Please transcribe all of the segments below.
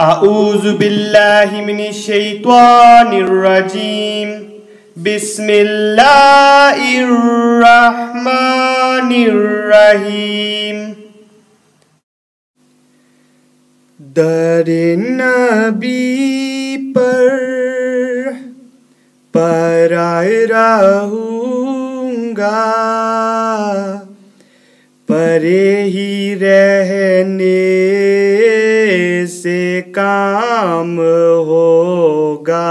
أعوذ بالله من الشيطان الرجيم. بسم الله الرحمن الرحيم. در نبی پر پرائے رہوں گا، پرے ہی رہنے سے کام ہوگا۔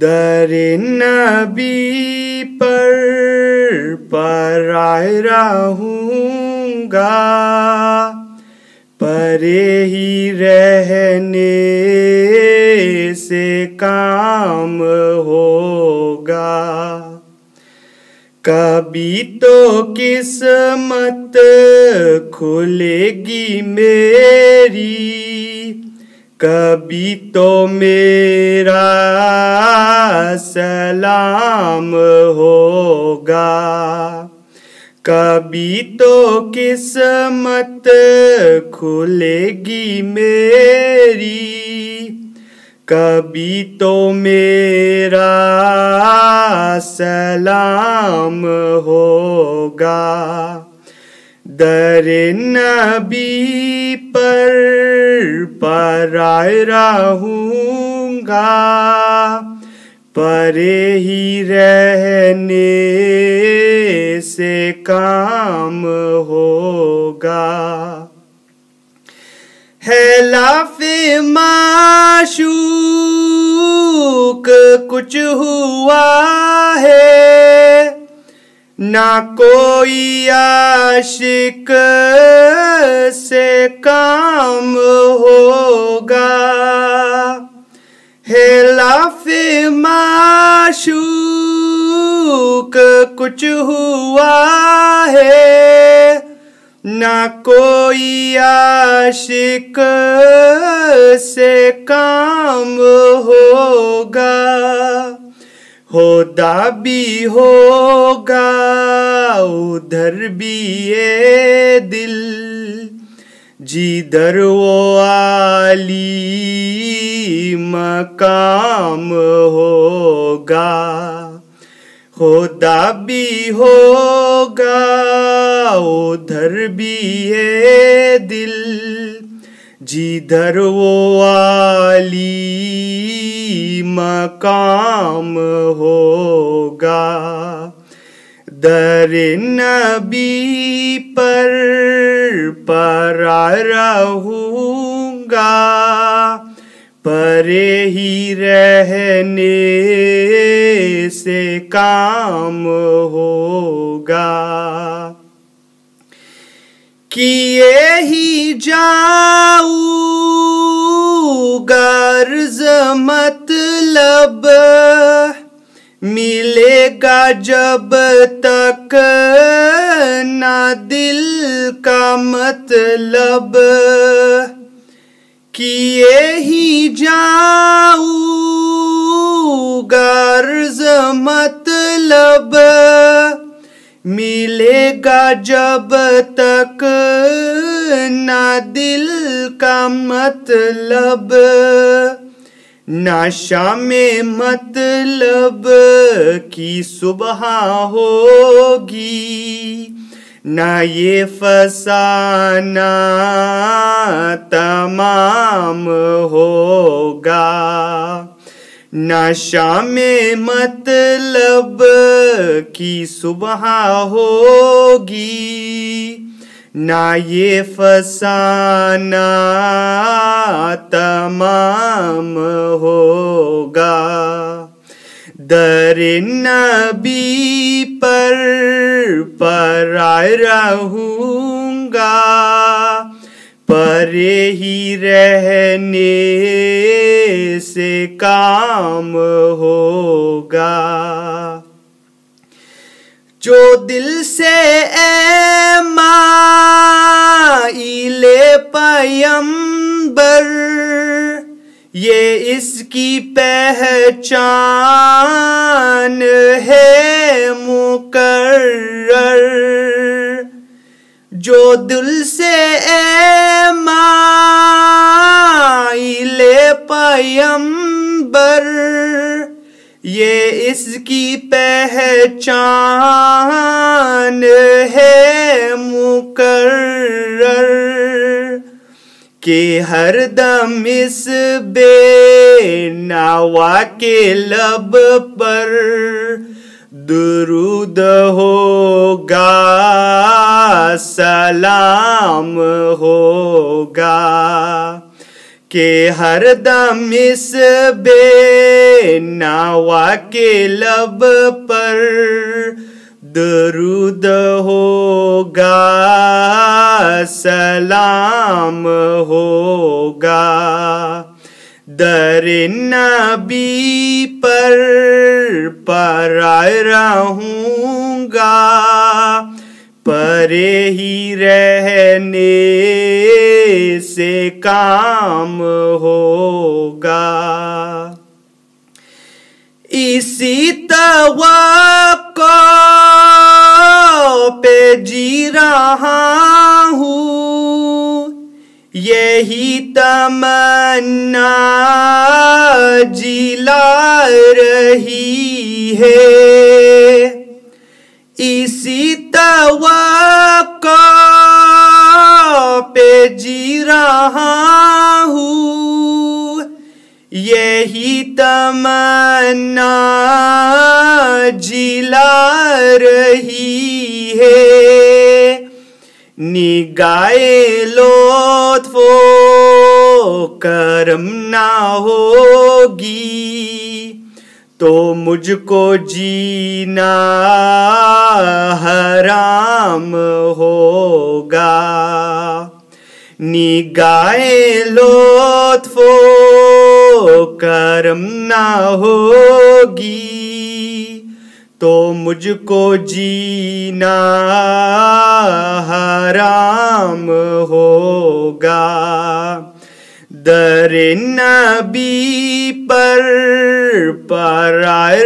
در نبی پر پرائے رہوں گا۔ پرے ہی رہنے کبھی تو قسمت کھلے گی میری۔ کبھی تو میرا سلام ہوگا۔ کبھی تو قسمت کھلے گی میری۔ کبھی تو میرا سلام ہوگا۔ در نبی پر پرائے رہوں گا۔ پرے ہی رہنے سے کام ہوگا۔ ہے معشوق، کچھ ہوا ہے۔ نہ کوئی عاشق سے کام ہوگا۔ ہے معشوق، کچھ ہوا ہے۔ نہ کوئی عاشق سے کام ہوگا، ہودا بھی ہوگا، ادھر بھی یہ دل۔ جدھر وہ عالی مقام ہوگا۔ خدا بھی ہوگا، ادھر بھی ہے دل۔ جدھر وہ عالی مقام ہوگا۔ در نبی پر پرا رہوں گا۔ پرے ہی رہنے سے کام ہوگا۔ کیے ہی جاؤ غرض مطلب ملے گا جب تک نہ دل کا مطلب۔ کیے ہی جاؤ غرض مطلب ملے گا جب تک نہ دل کا مطلب نہ شام مطلب کی صبح ہوگی، نہ یہ فسانہ تمام ہوگا۔ نہ شام مطلب کی صبح ہوگی۔ نہ یہ فسانہ تمام ہوگا۔ در نبی پر پرائے رہوں گا۔ پرے ہی رہنے سے کام ہوگا۔ جو دل سے اے مائل پیمبر، یہ اس کی پہچان ہے مقرر۔ جو دل سے اے اس کی پہچان ہے مقرر کہ ہر دم اس بے ناوا کے لب پر درود ہوگا، سلام ہوگا۔ کہ ہر دم اس بے نوا کے لب پر درود ہوگا، سلام ہوگا۔ در نبی پر پر رہوں گا، پرے ہی رہنے سے کام ہوگا۔ اسی توقع پہ جی رہا ہوں، یہی تمنا جی جلا رہی ہے۔ اسی توقع پہ جی رہا ہوں۔ یہی تمنا جلا رہی ہے۔ نگائے لطف و کرم نہ ہوگی۔ تو مجھ کو جینا حرام ہوگا۔ نگائے لطف و کرم نہ ہوگی۔ تو مجھ کو جینا حرام ہوگا۔ در نبی پر پر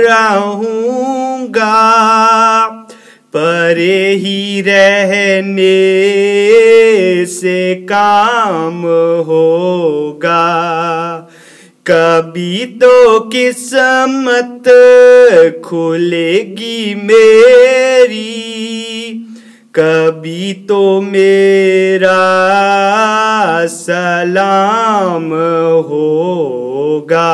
رہوں گا۔ پرے ہی رہنے سے کام ہوگا۔ کبھی تو قسمت کھلے گی میری۔ کبھی تو میرا سلام ہوگا۔